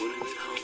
When I get home.